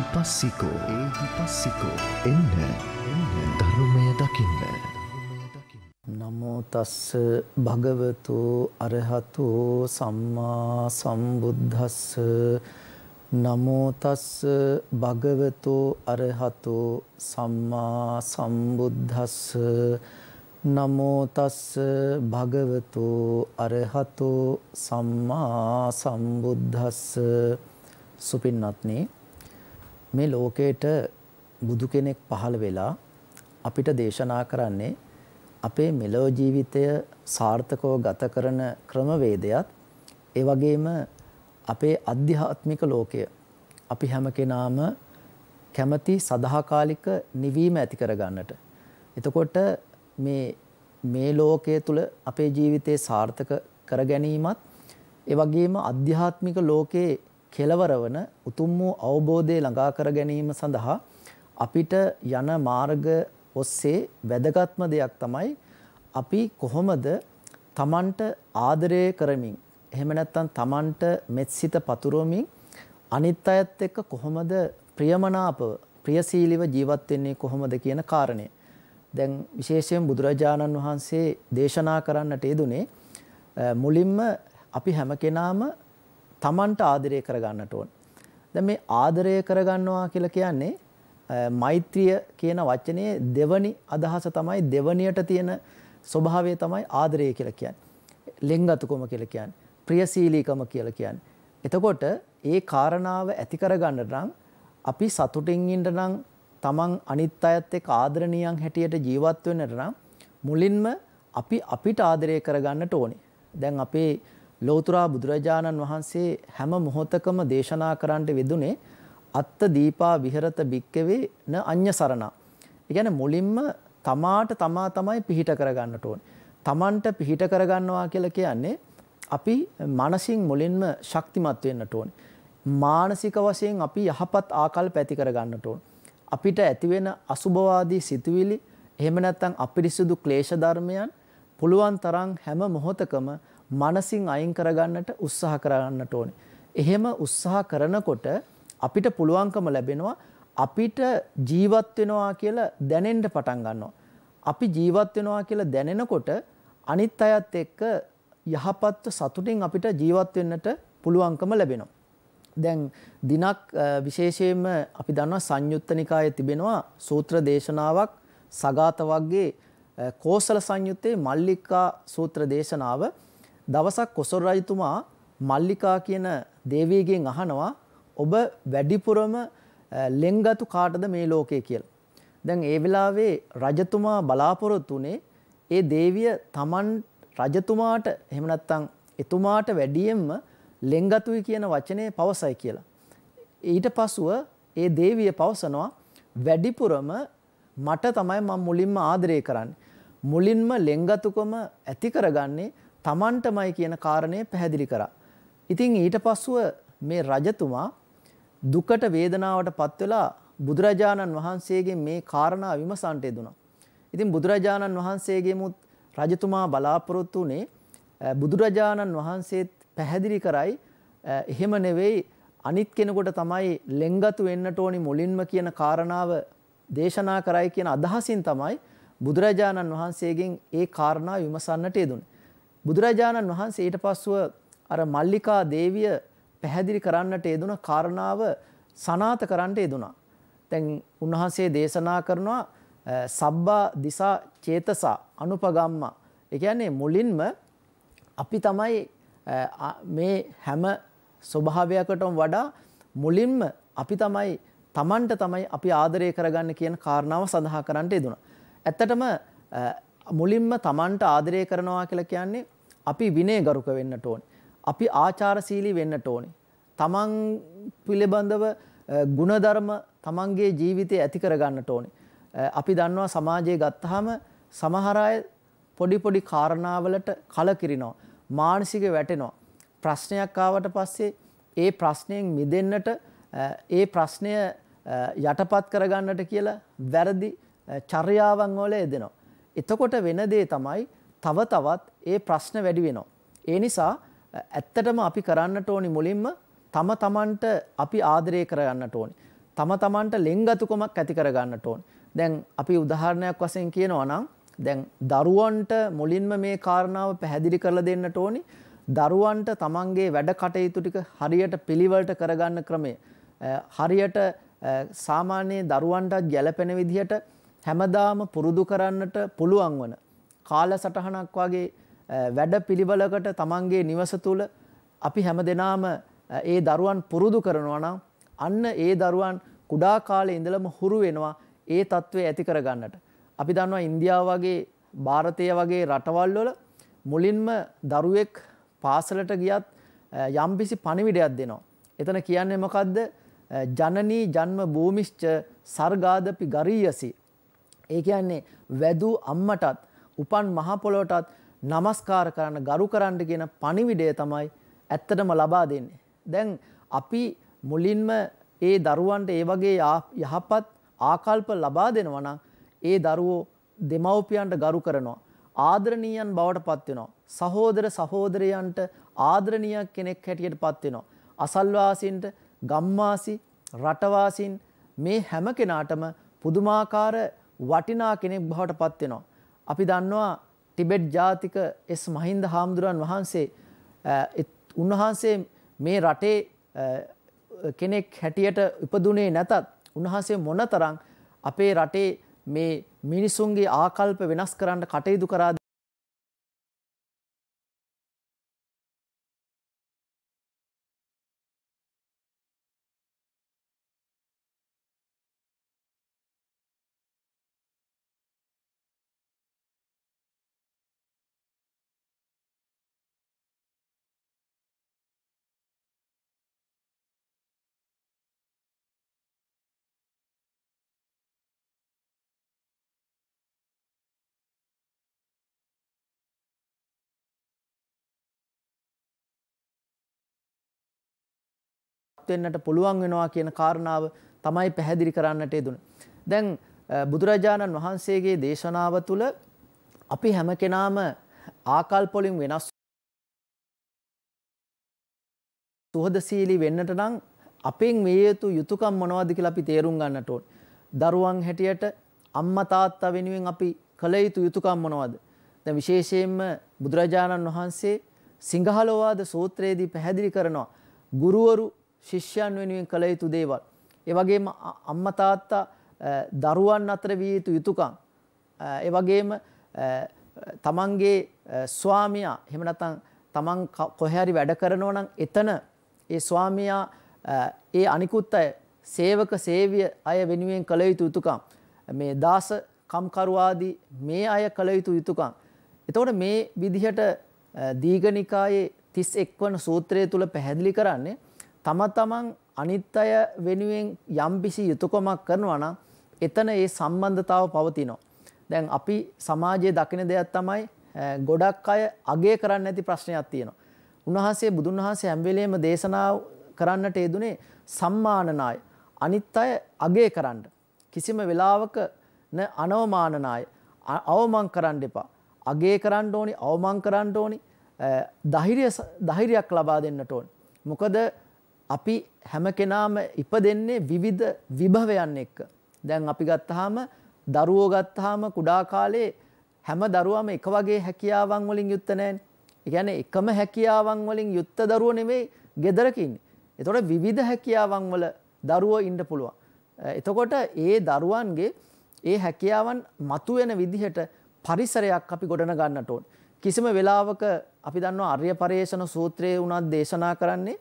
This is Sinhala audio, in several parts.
ඒහි පස්සිකෝ ඒහි පස්සිකෝ එන්න එන්න ධර්මය දකින්න. නමෝ තස්ස භගවතු අරහතු සම්මා සම්බුද්දස්ස. නමෝ තස්ස භගවතු අරහතු සම්මා සම්බුද්දස්ස. නමෝ තස්ස භගවතු අරහතු සම්මා සම්බුද්දස්ස. සුපින්නත්නි මේ ලෝකේට බුදු කෙනෙක් පහළ වෙලා අපිට දේශනා කරන්නේ අපේ මෙලෝ ජීවිතය සාර්ථකව ගත කරන ක්‍රමවේදයත් ඒ වගේම අපේ අධ්‍යාත්මික ලෝකය අපි හැම කෙනාම කැමති සදාකාලික නිවීම ඇති කරගන්නට. එතකොට මේ මේ ලෝකයේ තුල අපේ ජීවිතේ සාර්ථක කර ගැනීමත් ඒ වගේම අධ්‍යාත්මික ලෝකයේ කෙලවර වන උතුම් වූ අවබෝධය ළඟා කර ගැනීම සඳහා අපිට යන මාර්ග ඔස්සේ වැදගත්ම දෙයක් තමයි අපි කොහොමද තමන්ට ආදරය කරමින් එහෙම නැත්නම් තමන්ට මෙත්සිත පතුරවමින් අනිත් අයත් එක්ක කොහොමද ප්‍රියමනාපව ප්‍රියශීලීව ජීවත් වෙන්නේ කොහොමද කියන කාරණය. දැන් විශේෂයෙන් බුදුරජාණන් වහන්සේ දේශනා කරන්නට යෙදුනේ මුලින්ම අපි හැම කෙනාම තමන්ට ආදරය කරගන්නට ඕන. දැන් මේ ආදරය කරගන්නවා කියලා කියන්නේ මෛත්‍රිය කියන වචනේ දෙවනි අදහස තමයි දෙවනියට තියෙන ස්වභාවය තමයි ආදරය කියලා කියන්නේ. ලෙන්ගතුකම කියලා කියන්නේ. ප්‍රියශීලීකම කියලා කියන්නේ. එතකොට ඒ කාරණාව ඇති කරගන්න නම් අපි සතුටින් ඉන්න නම් තමන් අනිත් අයත් එක්ක ආදරණීයන් හැටියට ජීවත් වෙන්නට නම් මුලින්ම අපි අපිට ආදරය කරගන්නට ඕනේ. දැන් අපේ ලෞතුරා බුදුරජාණන් වහන්සේ හැම මොහොතකම දේශනා කරන්නට වෙදුනේ අත්ත දීපා විහෙරත බික්කවේ න අඤ්‍ය සරණා. ඒ කියන්නේ මුලින්ම තමාට තමා තමයි පිහිට කරගන්නට ඕනේ. තමන්ට පිහිට කරගන්නවා කියලා කියන්නේ අපි මානසින් මුලින්ම ශක්තිමත් වෙන්නට ඕනේ. මානසික වශයෙන් අපි යහපත් ආකල්ප ඇති කරගන්නට ඕනේ. අපිට ඇතිවෙන අසුභවාදී සිතුවිලි එහෙම නැත්නම් අපිරිසුදු ක්ලේශ ධර්මයන් පුළුවන් තරම් හැම මොහොතකම මනසින් අයින් කරගන්නට උත්සාහ කරන්නට ඕනේ. එහෙම උත්සාහ කරනකොට අපිට පුළුවන්කම ලැබෙනවා අපිට ජීවත් වෙනවා කියලා දැනෙන්න පටන් ගන්නවා. අපි ජීවත් වෙනවා කියලා දැනෙනකොට අනිත් අයත් එක්ක යහපත්ව සතුටින් අපිට ජීවත් වෙන්නට පුළුවන්කම ලැබෙනවා. දැන් දිනක් විශේෂයෙන්ම අපි දන්නවා සංයුත්ත නිකායේ තිබෙනවා සූත්‍ර දේශනාවක් සගත වර්ගයේ කෝසල සංයුත්තේ මල්ලිකා සූත්‍ර දේශනාව දවසක් කොසල් රජතුමා මල්ලිකා කියන දේවියගෙන් අහනවා ඔබ වැඩිපුරම ලෙන්ගතු කාටද මේ ලෝකේ කියලා. දැන් ඒ වෙලාවේ රජතුමා බලාපොරොත්තු වුණේ ඒ දේවිය Taman රජතුමාට එහෙම නැත්නම් එතුමාට වැඩියෙන්ම ලෙන්ගතුයි කියන වචනේ පවසයි කියලා. ඊට පසුව ඒ දේවිය පවසනවා වැඩිපුරම මට තමයි මම මුලින්ම ආදරය කරන්නේ. මුලින්ම ලෙන්ගතුකම ඇති කරගන්නේ Tamanටමයි කියන කාරණය පැහැදිලි කරා. ඉතින් ඊට පසුව මේ රජතුමා දුකට වේදනාවට පත් වෙලා බුදුරජාණන් වහන්සේගෙන් මේ කාරණා විමසන්ට යෙදුණා. ඉතින් බුදුරජාණන් වහන්සේගෙමුත් රජතුමා බලාපොරොත්තු වුණේ බුදුරජාණන් වහන්සේත් පැහැදිලි කරයි එහෙම නෙවෙයි අනිත් කෙනෙකුට තමයි ලෙන්ගතු වෙන්නට ඕනි මුලින්ම කියන කාරණාව දේශනා කරයි කියන අදහසින් තමයි බුදුරජාණන් වහන්සේගෙන් ඒ කාරණා විමසන්නට යෙදුනේ. බුදුරජාණන් වහන්සේ ඊට පස්සුව අර මල්ලිකා දේවිය පැහැදිලි කරන්නට යෙදුන කාරණාව සනාත කරන්නට යෙදුනා. දැන් උන්වහන්සේ දේශනා කරනවා සබ්බා දිසා චේතසා අනුපගම්මා. ඒ කියන්නේ මුලින්ම අපි තමයි මේ හැම ස්වභාවයකටම වඩා මුලින්ම අපි තමයි Tamanට තමයි අපි ආදරය කරගන්න කියන කාරණාව සඳහා කරන්නට යෙදුණා. ඇත්තටම මුලින්ම Tamanට ආදරය කරනවා කියලා කියන්නේ අපි විනයගරුක වෙන්නට ඕනේ. අපි ආචාරශීලී වෙන්නට ඕනේ. තමන් පිළිබඳව ಗುಣධර්ම තමන්ගේ ජීවිතය ඇති කරගන්නට ඕනේ. අපි දන්නවා සමාජයේ ගත්තාම සමහර අය පොඩි පොඩි කාරණාවලට කලකිරිනවා. මානසික වැටෙනවා. ප්‍රශ්නයක් ආවට පස්සේ ඒ ප්‍රශ්නයෙන් මිදෙන්නට ඒ ප්‍රශ්නය යටපත් කරගන්නට කියලා වැරදි චර්යාවන් වල යෙදෙනවා. එතකොට වෙන දේ තමයි තව තවත් ඒ ප්‍රශ්න වැඩි වෙනවා. ඒ නිසා ඇත්තටම අපි කරන්නට ඕනි මුලින්ම තම තමන්ට අපි ආදරය කරගන්නට ඕනි. තම තමන්ට ලෙන්ගතුකමක් ඇති කරගන්නට ඕන. දැන් අපි උදාහරණයක් වශයෙන් කියනවා නම් දැන් දරුවන්ට මුලින්ම මේ කාරණාව පැහැදිලි කරලා දෙන්නට ඕනි. දරුවන්ට තමන්ගේ වැඩ කටයුතු ටික හරියට පිළිවෙලට කරගන්න ක්‍රමය. හරියට සාමාන්‍ය දරුවන්ටත් ගැළපෙන විදිහට හැමදාම පුරුදු කරන්නට පුළුවන් වන කාල සටහනක් වගේ වැඩ පිළිබලකට තමන්ගේ නිවස තුළ අපි හැම දෙනාම ඒ දරුවන් පුරුදු කරනවා නම් අන්න ඒ දරුවන් කුඩා කාලේ ඉඳලම හුරු වෙනවා ඒ తත්වය ඇති කරගන්නට. අපි දන්නවා ඉන්දියාව වගේ ಭಾರತය වගේ රටවල් වල මුලින්ම දරුවෙක් පාසලට ගියත් යම්කිසි පණිවිඩයක් දෙනවා. එතන කියන්නේ මොකද්ද? ජනනී ජන්ම භූමිශ්ච සර්ගාදපි ගරීයසි ඒ කියන්නේ වැදූ අම්මටත් උපන් මහ පොළොවටත් নমස්කාර කරන්න ගරු කරන්න කියන පණිවිඩය තමයි ඇත්තටම ලබා දෙන්නේ. දැන් අපි මුලින්ම ඒ දරුවන්ට ඒ වගේ යහපත් ආකල්ප ලබා දෙනවා නම් ඒ දරුවෝ දෙමව්පියන්ට ගරු කරනවා. ආදරණීයන් බවට පත් වෙනවා. සහෝදර සහෝදරයන්ට ආදරණීය කෙනෙක් හැටියට පත් වෙනවා. අසල්වාසීන්ට ගම්වාසී රටවාසීන් මේ හැම කෙනාටම පුදුමාකාර වටිනා කෙනෙක් බවට පත් වෙනවා. අපි දන්නවා ටිබෙට් ජාතික එස් මහින්ද හාමුදුරන් වහන්සේ උන්වහන්සේ මේ රටේ කෙනෙක් හැටියට ඉපදුනේ නැතත් උන්වහන්සේ මොනතරම් අපේ රටේ මේ මිනිසුන්ගේ ආකල්ප වෙනස් කරන්න කටයුතු කරා වෙන්නට පුළුවන් වෙනවා කියන කාරණාව තමයි පැහැදිලි කරන්නට යෙදුනේ. දැන් බුදුරජාණන් වහන්සේගේ දේශනාව තුළ අපි හැම කෙනාම ආකල්ප වලින් වෙනස් සුහදශීලී වෙන්නට නම් අපෙන් මේ යුතු යුතුයකම් මොනවද කියලා අපි තේරුම් ගන්නට ඕන. දරුවන් හැටියට අම්මා තාත්තා වෙනුවෙන් අපි කළ යුතු යුතුයකම් මොනවද? දැන් විශේෂයෙන්ම බුදුරජාණන් වහන්සේ සිංහලෝවාද සූත්‍රයේදී පැහැදිලි කරනවා ගුරුවරු ශිෂ්‍යයන් වෙනුවෙන් කළ යුතු දේවල්. ඒ වගේම අම්මා තාත්තා දරුවන් අතර විය යුතු යුතුයකම්. ඒ වගේම තමන්ගේ ස්වාමියා එහෙම නැත්නම් තමන් කොහේ හරි වැඩ කරනවා නම් එතන ඒ ස්වාමියා ඒ අනිකුත් අය සේවක සේවිය අය වෙනුවෙන් කළ යුතු යුතුයකම්. මේ දාස කම්කරුවාදී මේ අය කළ යුතු යුතුයකම්. එතකොට මේ විදිහට දීඝනිකායේ 31 වන සූත්‍රය තුල පැහැදිලි කරන්නේ තම තමන් අනිත් අය වෙනුවෙන් යම්කිසි යුතුයකමක් කරනවා නම් එතන ඒ සම්බන්ධතාව පවතිනවා. දැන් අපි සමාජයේ දකින දෙයක් තමයි ගොඩක් අය අගය කරන්න නැති ප්‍රශ්නයක් තියෙනවා. උන්වහන්සේ බුදුන් වහන්සේ හැම වෙලේම දේශනා කරන්නට යෙදුනේ සම්මානනාය. අනිත් අය අගය කරන්න. කිසිම වෙලාවක න අනවමානනාය. අවමන් කරන්න එපා. අගය කරන්න ඕනි, අවමන් කරන්න ඕනි. ධෛර්ය ධෛර්යයක් ලබා දෙන්නට ඕනි. මොකද අපි හැම කෙනාම ඉපදෙන්නේ විවිධ විභවයන් එක්ක. දැන් අපි ගත්තාම දරුවෝ ගත්තාම කුඩා කාලේ හැම දරුවම එක වගේ හැකියාවන් වලින් යුක්ත නැහැනේ. ඒ කියන්නේ එකම හැකියාවන් වලින් යුක්ත දරුවෝ නෙවෙයි ගෙදරක ඉන්නේ. එතකොට විවිධ හැකියාවන් වල දරුවෝ ඉන්න පුළුවන්. එතකොට ඒ දරුවන්ගේ ඒ හැකියාවන් මතුවෙන විදිහට පරිසරයක් අපි ගොඩන ගන්නට ඕන. කිසිම වෙලාවක අපි දන්නවා ආර්ය පරේෂණ සූත්‍රයේ උනත් දේශනා කරන්නේ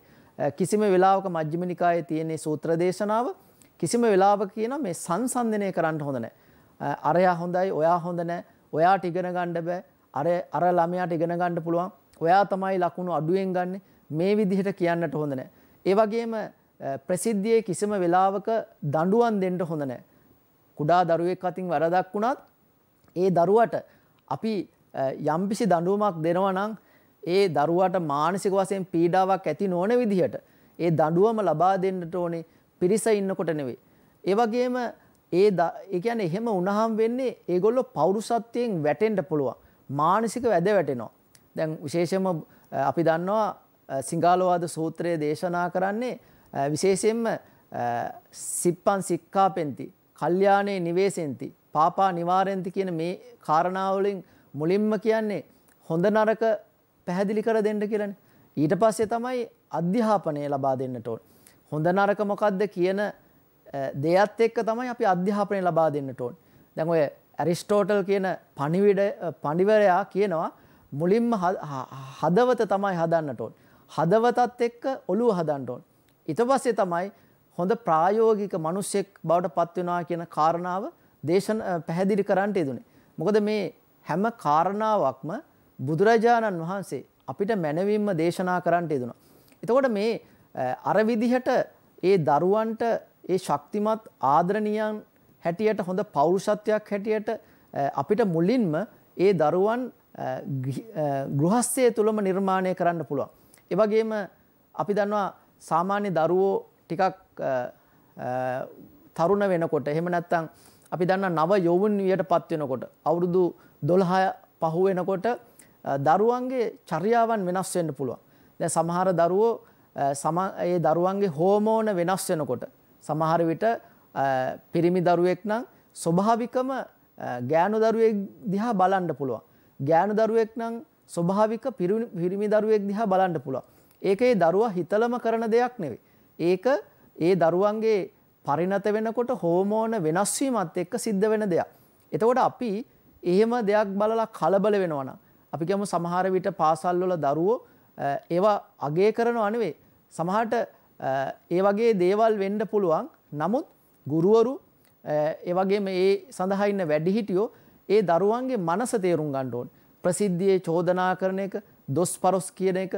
කිසිම වෙලාවක මජ්ක්‍ධිම නිකායේ තියෙන සූත්‍ර දේශනාව කිසිම වෙලාවක කියන මේ සංසන්දනය කරන්න හොඳ නැහැ. අරයා හොඳයි, ඔයා හොඳ නැහැ. ඔයාට ඉගෙන ගන්න බෑ. අර අර ළමයාට ඉගෙන ගන්න පුළුවන්. ඔයා තමයි ලකුණු අඩුවෙන් ගන්නෙ. මේ විදිහට කියන්නට හොඳ නැහැ. ඒ වගේම ප්‍රසිද්ධියේ කිසිම වෙලාවක දඬුවම් දෙන්න හොඳ නැහැ. කුඩා දරුවෙක් අතින් වරදක් වුණත් ඒ දරුවට අපි යම්කිසි දඬුවමක් දෙනවා නම් ඒ දරුවාට මානසික වශයෙන් පීඩාවක් ඇති නොවන විදිහට ඒ දඬුවම ලබා දෙන්නට ඕනේ පිරිස ඉන්නකොට නෙවෙයි. ඒ වගේම ඒ ඒ කියන්නේ එහෙම වුණාම වෙන්නේ ඒගොල්ලෝ පෞරුෂත්වයෙන් වැටෙන්න පුළුවන්. මානසික වැද වැටෙනවා. දැන් විශේෂයෙන්ම අපි දන්නවා සිංහලවාද සූත්‍රයේ දේශනා කරන්නේ විශේෂයෙන්ම සිප්පන් සික්කාපෙන්ති කල්යාණයේ නිවේසෙන්ති පාපා නිවාරෙන්ති කියන මේ කාරණාවලින් මුලින්ම කියන්නේ හොඳ නරක පැහැදිලි කර දෙන්න කියලන. ඊට පස්සේ තමයි අධ්‍යාපනය ලබා දෙන්නට ඕන. හොඳ නරක මොකක්ද කියන දෙයත් එක්ක තමයි අපි අධ්‍යාපනය ලබා දෙන්නට ඕන. දැන් ඔය ඇරිස්ටෝටල් කියන පණිවිඩ පණිවරයා කියනවා මුලින්ම හදවත තමයි හදන්නට ඕන. හදවතත් එක්ක ඔළුව හදන්න ඕන. ඊට පස්සේ තමයි හොඳ ප්‍රායෝගික මිනිසෙක් බවට පත් වෙනවා කියන කාරණාව දේශන පැහැදිලි කරන්නට යෙදුනේ. මොකද මේ හැම කාරණාවක්ම බුදුරජාණන් වහන්සේ අපිට මැනවින්ම දේශනා කරන්නට යෙදුණා. එතකොට මේ අර විදිහට ඒ දරුවන්ට ඒ ශක්තිමත් ආදරණීයන් හැටියට හොඳ පෞරුෂත්වයක් හැටියට අපිට මුලින්ම ඒ දරුවන් ගෘහස්ථය තුළම නිර්මාණය කරන්න පුළුවන්. ඒ වගේම අපි දන්නවා සාමාන්‍ය දරුවෝ ටිකක් තරුණ වෙනකොට එහෙම නැත්නම් අපි දන්න නව යෞවනියට පත් වෙනකොට අවුරුදු 12 පහු වෙනකොට දරුවන්ගේ චර්යාවන් වෙනස් වෙන්න පුළුවන්. දැන් සමහර දරුවෝ සම ඒ දරුවන්ගේ හෝමෝන වෙනස් වෙනකොට සමහර විට පිරිමි දරුවෙක් නම් ස්වභාවිකම ගෑනු දරුවෙක් දිහා බලන්න පුළුවන්. ගෑනු දරුවෙක් නම් ස්වභාවික පිරිමි දරුවෙක් දිහා බලන්න පුළුවන්. ඒක ඒ දරුවා හිතලම කරන දෙයක් නෙවෙයි. ඒක ඒ දරුවන්ගේ පරිණත වෙනකොට හෝමෝන වෙනස් වීමත් එක්ක සිද්ධ වෙන දෙයක්. එතකොට අපි එහෙම දෙයක් බලලා කලබල වෙනවා නම් අපි කියමු සමහර විට පාසල් වල දරුවෝ ඒවා අගය කරනව නෙවෙයි. සමහරට ඒ වගේ දේවල් වෙන්න පුළුවන්. නමුත් ගුරුවරු ඒ වගේම ඒ සඳහා ඉන්න වැඩිහිටියෝ ඒ දරුවන්ගේ මනස තේරුම් ගන්න ඕනේ. ප්‍රසිද්ධියේ චෝදනා කරන එක, දොස් පරොස් කියන එක,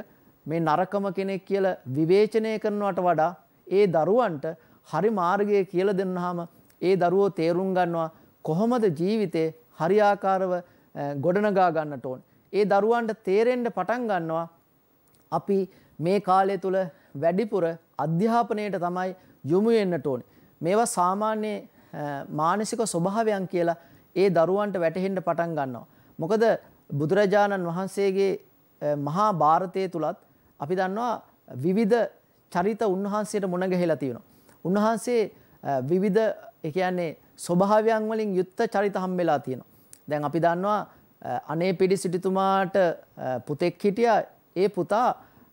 මේ නරකම කෙනෙක් කියලා විවේචනය කරනවට වඩා ඒ දරුවන්ට හරි මාර්ගය කියලා දෙන්නාම ඒ දරුවෝ තේරුම් ගන්නවා කොහොමද ජීවිතේ හරියාකාරව ගොඩනගා ගන්නට ඕන. ඒ දරුවන්ට තේරෙන්ට පටන් ගන්නවා අපි මේ කාලය තුළ වැඩිපුර අධ්‍යාපනයට තමයි යොමුවෙන්න්නට ඕන. මේවා සාමාන්‍ය මානසික ස්වභාවයන් කියලා ඒ දරුවන්ට වැටහෙන්ට පටන් ගන්නවා. මොකද බුදුරජාණන් වහන්සේගේ මහා භාරතය තුළත් අපි දන්නවා විවිධ චරිත උන්වහන්සේට මුණගහෙලා තියෙනවා. උන්වහන්සේ විවිධ එකයන්නේ ස්වභාවයන් වලින් යුත්ත චරිත හම්බෙලා තියෙනවා. දැන් අපි දන්නවා අනේ පිඩි සිටුතුමාට පුතෙක් හිටියා. ඒ පුතා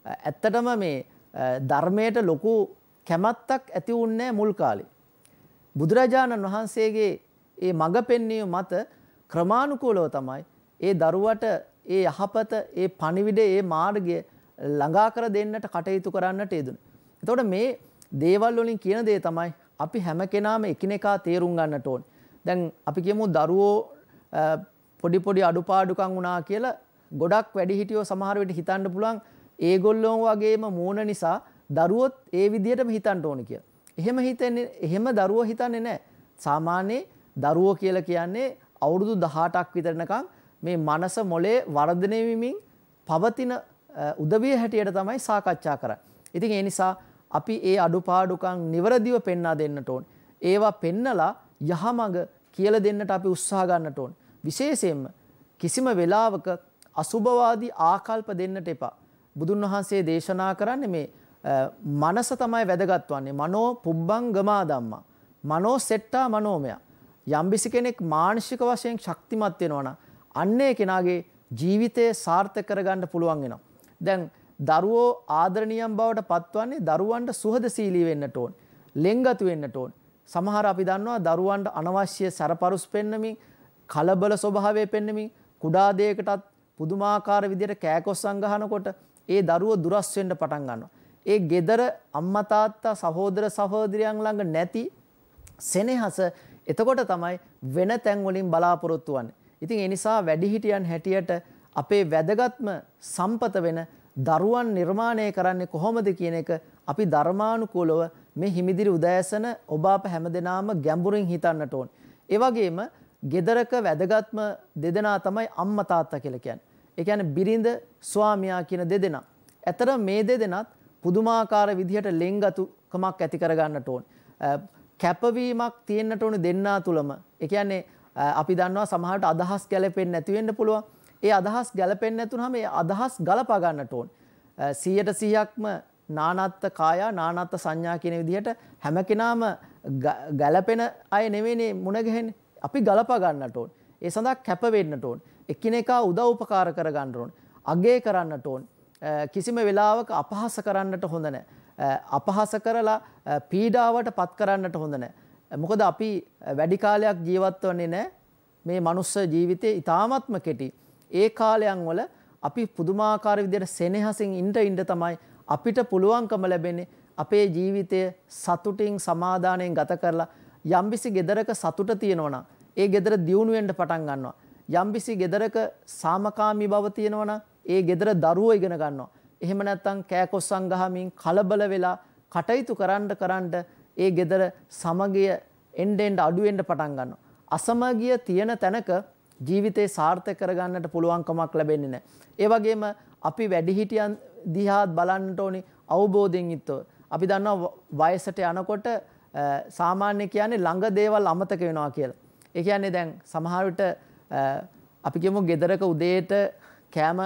ඇත්තටම මේ ධර්මයට ලොකු කැමැත්තක් ඇති වුණේ මුල් කාලේ. බුදුරජාණන් වහන්සේගේ ඒ මඟ පෙන්වීම මත ක්‍රමානුකූලව තමයි ඒ දරුවට ඒ යහපත ඒ පණිවිඩ ඒ මාර්ගය ළඟා කර දෙන්නට කටයුතු කරන්නට යෙදුණා. එතකොට මේ දේවල් වලින් කියන දේ තමයි අපි හැම කෙනාම එකිනෙකා තේරුම් ගන්නට ඕනේ. දැන් අපි කියමු දරුවෝ පොඩි පොඩි අඩුපාඩුකම් වුණා කියලා ගොඩක් වැඩිහිටියෝ සමහර වෙලට හිතන්න පුළුවන් ඒගොල්ලෝ වගේම මූණ නිසා දරුවොත් ඒ විදිහටම හිතන්න ඕනේ කියලා. එහෙම හිතන්නේ එහෙම දරුවෝ හිතන්නේ නැහැ. සාමාන්‍යයෙන් දරුවෝ කියලා කියන්නේ අවුරුදු 18ක් විතරනකම් මේ මනස මොලේ වර්ධනය වෙමින් පවතින උදවිය හැටියට තමයි සාකච්ඡා කරන්නේ. ඉතින් ඒ නිසා අපි ඒ අඩුපාඩුකම් නිවරදිව පෙන්වා දෙන්නට ඕන. ඒවා පෙන්නලා යහමඟ කියලා දෙන්නට අපි උත්සාහ ගන්නට ඕන. විශේෂයෙන්ම කිසිම වෙලාවක අසුභවාදී ආකල්ප දෙන්නට එපා. බුදුන් වහන්සේ දේශනා කරන්නේ මේ මනස තමයි වැදගත් වන්නේ. මනෝ පුබ්බං ගමා ධම්මා. මනෝ සෙට්ටා මනෝමය. යම්බිසි කෙනෙක් මානසික වශයෙන් ශක්තිමත් වෙනවා නම් අන්නේ කෙනාගේ ජීවිතය සාර්ථක කරගන්න පුළුවන් වෙනවා. දැන් දරුවෝ ආදරණීයම් බවට පත්වන්නේ දරුවන්ට සුහදශීලී වෙන්නට ඕන. ලෙන්ගතු වෙන්නට ඕන. සමහර අපි දන්නවා දරුවන්ට අනවශ්‍ය සැරපරුස් පෙන්නමින් කලබල ස්වභාවය පෙන්නමින් කුඩා දෙයකටත් පුදුමාකාර විදිහට කෑකොස්සන් ගහනකොට ඒ දරුව දුරස් වෙන්න පටන් ගන්නවා. ඒ gedara අම්මා තාත්තා සහෝදර සහෝදරියන් ළඟ නැති සෙනෙහස එතකොට තමයි වෙන තැන් වලින් බලාපොරොත්තු වෙන්නේ. ඉතින් ඒ නිසා වැඩිහිටියන් හැටියට අපේ වැදගත්ම සම්පත වෙන දරුවන් නිර්මාණය කරන්නේ කොහොමද කියන එක අපි ධර්මානුකූලව මේ හිමිදිරි උදෑසන ඔබ අප හැමදෙනාම ගැඹුරින් හිතන්නට ඕන. ඒ වගේම ගෙදරක වැදගත්ම දෙදෙනා තමයි අම්මා තාත්තා කියලා කියන්නේ. ඒ කියන්නේ බිරිඳ ස්වාමියා කියන දෙදෙනා. ඇතර මේ දෙදෙනත් පුදුමාකාර විදිහට ලෙන්ගතුකමක් ඇති කරගන්නට ඕන. කැපවීමක් තියෙන්නට ඕන දෙන්නා තුලම. ඒ කියන්නේ අපි දන්නවා සමහරට අදහස් ගැලපෙන්නේ නැති වෙන්න පුළුවන්. ඒ අදහස් ගැලපෙන්නේ නැතුනම ඒ අදහස් ගලපා ගන්නට ඕන. 100ට 100ක්ම නානත්ත කායා නානත්ත සංඥා කියන විදිහට හැම කෙනාම ගැළපෙන අය නෙවෙයිනේ මුණ ගැහෙන්නේ. අපි ගලපා ගන්නට ඕන. ඒ සඳහා කැප වෙන්නට ඕන. එකිනෙකා උදව් උපකාර කර ගන්න ඕන. අගය කරන්නට ඕන. කිසිම වෙලාවක අපහාස කරන්නට හොඳ නැහැ. අපහාස කරලා පීඩාවට පත් කරන්නට හොඳ නැහැ. මොකද අපි වැඩි කාලයක් ජීවත් වෙන්නේ නැහැ. මේ මනුස්ස ජීවිතේ ඊ타ත්ම කෙටි. ඒ කාලයන් වල අපි පුදුමාකාර විදිහට සෙනෙහසින් ඉඳ ඉඳ තමයි අපිට පුළුවන්කම ලැබෙන්නේ අපේ ජීවිතය සතුටින් සමාදානයෙන් ගත කරලා යම්බිසි ගෙදරක සතුට තියෙනවා ඒ ගෙදර දියුණු වෙන්න පටන් ගන්නවා. යම්බිසි ගෙදරක සාමකාමී බව තියෙනවා ඒ ගෙදර දරුවෝ ඉගෙන ගන්නවා. එහෙම නැත්නම් කෑකොස්සන් ගහමින් කලබල වෙලා කටයුතු කරන්න කරන්න ඒ ගෙදර සමගිය එන්න එන්න අඩු වෙන්න පටන් ගන්නවා. අසමගිය තියෙන තැනක ජීවිතේ සාර්ථක කරගන්නට පුළුවන්කමක් ලැබෙන්නේ නැහැ. ඒ වගේම අපි වැඩිහිටියන් දිහාත් බලන්නට ඕනි අවබෝධයෙන් යුක්තව. අපි දන්නවා වයසට යනකොට සාමාන්‍ය කියන්නේ ළඟ දේවල් අමතක වෙනවා කියලා. ඒ කියන්නේ දැන් සමහර විට අපි කියමු ගෙදරක උදේට කෑම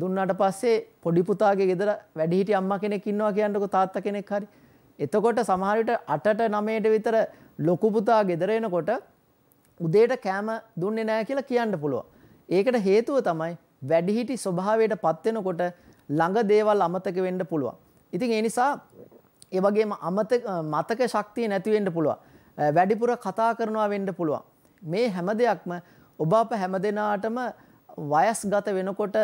දුන්නාට පස්සේ පොඩි පුතාගේ ගෙදර වැඩිහිටි අම්මා කෙනෙක් ඉන්නවා කියන්නකො තාත්තා කෙනෙක් හරි. එතකොට සමහර විට 8ට 9ට විතර ලොකු පුතා ගෙදර එනකොට උදේට කෑම දුන්නේ නැහැ කියලා කියන්න පුළුවන්. ඒකට හේතුව තමයි වැඩිහිටි ස්වභාවයට පත් වෙනකොට ළඟ දේවල් අමතක වෙන්න පුළුවන්. ඉතින් ඒ නිසා ඒ වගේම අමතක මතක ශක්තිය නැති වෙන්න පුළුවන්. වැඩිපුර කතා කරනවා වෙන්න පුළුවන්. මේ හැම දෙයක්ම ඔබ අප හැමදෙනාටම වයස්ගත වෙනකොට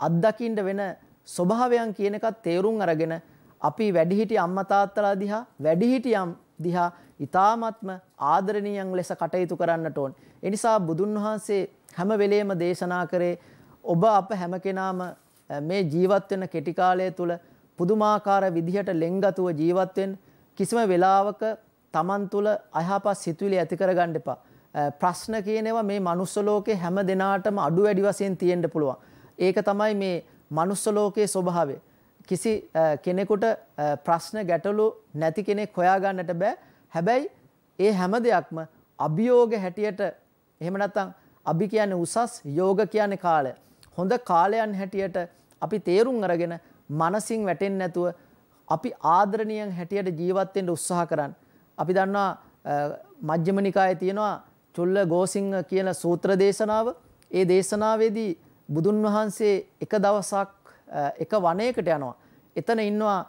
අත්දකින්න වෙන ස්වභාවයන් කියන එකත් තේරුම් අරගෙන අපි වැඩිහිටි අම්මා තාත්තලා දිහා වැඩිහිටියම් දිහා ඊ타ත්ම ආදරණීයන් ලෙස කටයුතු කරන්නට ඕන. ඒ නිසා බුදුන් වහන්සේ හැම වෙලෙම දේශනා කරේ ඔබ අප හැම කෙනාම මේ ජීවත් වෙන කෙටි කාලය තුල පුදුමාකාර විදිහට ලෙන්ගතුව ජීවත් වෙන්න කිසිම වෙලාවක Taman තුල අයහපත් සිතුවිලි ඇති කරගන්න එපා. ප්‍රශ්න කියනවා මේ manuss ලෝකේ හැම දිනාටම අඩු වැඩි වශයෙන් තියෙන්න පුළුවන්. ඒක තමයි මේ manuss ලෝකයේ ස්වභාවය. කිසි කෙනෙකුට ප්‍රශ්න ගැටලු නැති කෙනෙක් හොයාගන්නට බෑ. හැබැයි ඒ හැම දෙයක්ම අභියෝග හැටියට එහෙම නැත්නම් අභි කියන්නේ උසස් යෝග කියන්නේ කාලය. හොඳ කාලයන් හැටියට අපි තේරුම් අරගෙන මනසින් වැටෙන්නේ නැතුව අපි ආදරණීයන් හැටියට ජීවත් වෙන්න උත්සාහ කරන්න. අපි දන්නවා මජ්ක්‍ධිම නිකායේ තියෙනවා චුල්ල ගෝසිංහ කියන සූත්‍ර දේශනාව. ඒ දේශනාවේදී බුදුන් වහන්සේ එක දවසක් එක වනයකට යනවා. එතන ඉන්නවා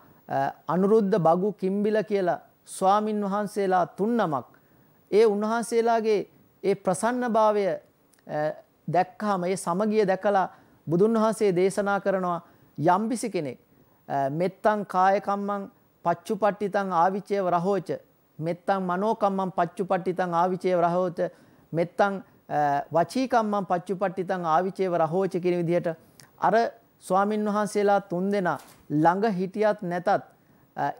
අනුරුද්ධ බගු කිම්බිල කියලා ස්වාමින් වහන්සේලා තුන්නමක්. ඒ උන්වහන්සේලාගේ ඒ ප්‍රසන්නභාවය දැක්කහම ඒ සමගිය දැකලා බුදුන් වහන්සේ දේශනා කරනවා යම්බිසි කෙනෙක් මෙත්තං කායකම්මං පච්චුපට්ටිතං ආවිචේව රහෝච. මෙත්තං මනෝකම්මං පච්චුපට්ටිතං ආවිචේව රහෝච. මෙත්තං වචීකම්මං පච්චුපට්ටිතං ආවිචේව රහෝච කියන විදිහට අර ස්වාමින් වහන්සේලා තුන්දෙනා ළඟ හිටියත් නැතත්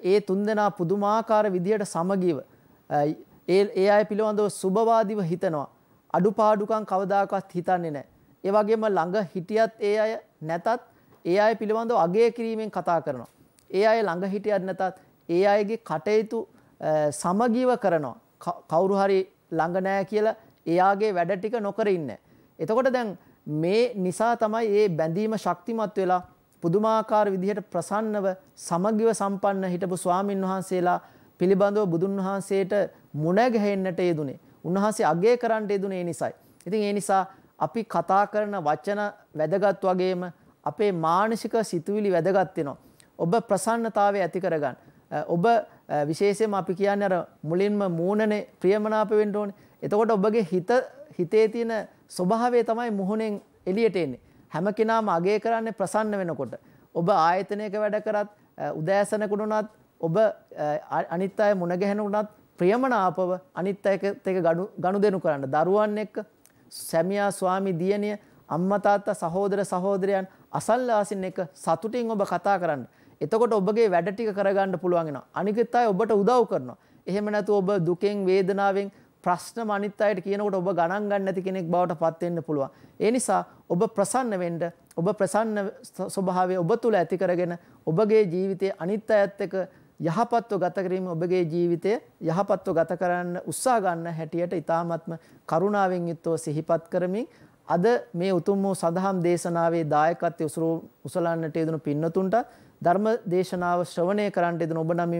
ඒ තුන්දෙනා පුදුමාකාර විදිහට සමගිව ඒ ඒ අය පිළිබඳව සුබවාදීව හිතනවා. අඩුපාඩුකම් කවදාකවත් හිතන්නේ නැහැ. ඒ වගේම ළඟ හිටියත් ඒ අය නැතත් ඒ අය පිළිබඳව අගය කිරීමෙන් කතා කරනවා. ඒ අය ළඟ හිටියත් නැතත් ඒ අයගේ කටයුතු සමගිව කරනවා. කවුරු හරි ළඟ නැහැ කියලා එයාගේ වැඩ ටික නොකර ඉන්නේ. එතකොට දැන් මේ නිසා තමයි මේ බැඳීම ශක්තිමත් වෙලා පුදුමාකාර විදිහට ප්‍රසන්නව සමගිව සම්පන්න හිටපු ස්වාමින් වහන්සේලා පිළිබඳව බුදුන් වහන්සේට මුණ ගැහෙන්නට යෙදුනේ. උන්වහන්සේ අගය කරන්නට යෙදුනේ ඒ නිසයි. ඉතින් ඒ නිසා අපි කතා කරන වචන වැදගත් වගේම අපේ මානසික සිතුවිලි වැදගත් වෙනවා. ඔබ ප්‍රසන්නතාවය ඇති කරගන්න. ඔබ විශේෂයෙන්ම අපි කියන්නේ අර මුලින්ම මූණනේ ප්‍රියමනාප වෙන්න ඕනේ. එතකොට ඔබගේ හිත හිතේ තියෙන ස්වභාවය තමයි මුහුණෙන් එළියට එන්නේ. හැම කෙනාම අගය කරන්නේ ප්‍රසන්න වෙනකොට. ඔබ ආයතනයක වැඩ කරත් උදෑසනකට උනත් ඔබ අනිත් අය මුණ ගැහෙනුනත් ප්‍රියමනාපව අනිත් අයක එක ගනුදෙනු කරන්න. දරුවන් එක්ක සැමියා ස්වාමි දියණිය අම්මා තාත්තා සහෝදර සහෝදරයන් අසල්ලාසින් එක සතුටින් ඔබ කතා කරන්න. එතකොට ඔබගේ වැඩ ටික කරගන්න පුළුවන් වෙනවා. අනිත් අය ඔබට උදව් කරනවා. එහෙම නැතු ඔබ දුකෙන් වේදනාවෙන් ප්‍රශ්න අනිත් අයට කියනකොට ඔබ ගණන් ගන්න නැති කෙනෙක් බවට පත් වෙන්න පුළුවන්. ඒ නිසා ඔබ ප්‍රසන්න වෙන්න ඔබ ප්‍රසන්න ස්වභාවය ඔබ තුල ඇති කරගෙන ඔබගේ ජීවිතයේ අනිත් අයත් එක්ක යහපත්ව ගත කිරීම ඔබගේ ජීවිතය යහපත්ව ගත කරන්න උත්සාහ ගන්න හැටියට ඊ타ත්ම කරුණාවෙන් යුක්තව සිහිපත් කරමින් අද මේ උතුම් වූ සදහම් දේශනාවේ දායකත්වය උසලන්නට යෙදුණු පින්නතුන්ට ධර්ම දේශනාව ශ්‍රවණය කරන්නට යෙදුණු ඔබ නම්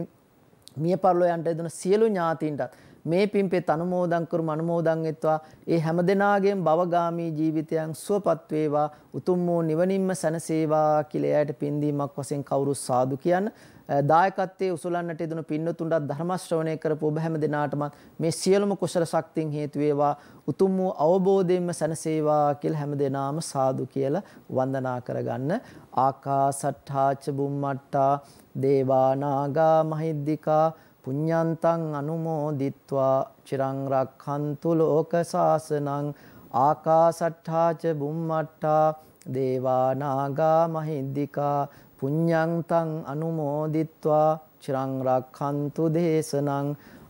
මිය පරලෝ යන්ට යෙදුණු සියලු ඥාතීන්ටත් මේ පින්පෙත් අනුමෝදන් කරුම අනුමෝදන් වෙත්වා. ඒ හැම දෙනාගේම භවගාමී ජීවිතයන් සුවපත් වේවා. උතුම් වූ නිවනින්ම සැනසේවා කියලා එයාට පින්දීමක් වශයෙන් කවුරු සාදු කියන්න. දායකත්වයේ උසලන්නට යෙදුණු පින්වතුන්ටත් ධර්ම ශ්‍රවණය කරපු ඔබ හැම දිනාටමත් මේ සියලුම කුසල ශක්තියන් හේතු වේවා. උතුම් වූ අවබෝධයෙන්ම සැනසේවා කියලා හැම දිනාම සාදු කියලා වන්දනා කරගන්න. ආකාසට්ඨාච බුම්මට්ටා දේවා නාග මහිද්దికා පුඤ්ඤන්තං අනුමෝදිත්වා චිරං රක්ඛන්තු ලෝක සාසනං ආකාසට්ඨාච බුම්මට්ටා දේවා නාග මහිද්దికා පුඤ්ඤන්තං අනුමෝදිත්වා චිරං රක්ඛන්තු දේශනං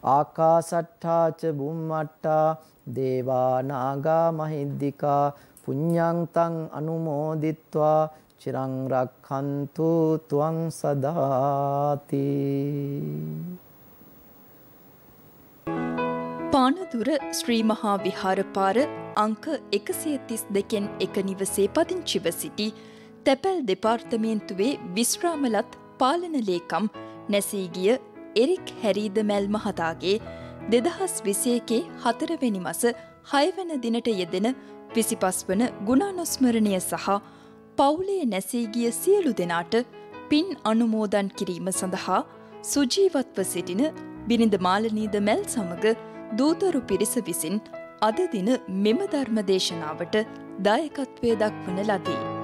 ආකාසට්ඨා ච බුම්මට්ඨා දේවා නාග මහිද්దికා පුඤ්ඤන්තං අනුමෝදිත්වා චිරං රක්ඛන්තු ත්වං සදාති පානදුර ශ්‍රී මහා විහාරපාර අංක එකසිය තිස් දෙකෙන් එක නිවසේ පදිංචිව සිටි තැපැල් දෙපාර්තමේන්තුවේ විශ්‍රාමලත් පාලන ලේකම් නැසීගිය එරික් හැරීද මැල් මහතාගේ දෙදහස් විසේකේ හතරවෙනි මස හයවන දිනට යෙදෙන විසිපස් වන ගුණානුස්මරණය සහ පවුලේ නැසීගිය සියලු දෙනාට පින් අනුමෝදන් කිරීම සඳහා සුජීවත්ව සිටින බිරිඳ මාලනීද මැල් සමග දූතරු පිරිස විසින් අද දින මෙම ධර්ම දේශනාවට දායකත්වය දක්වන ලදී.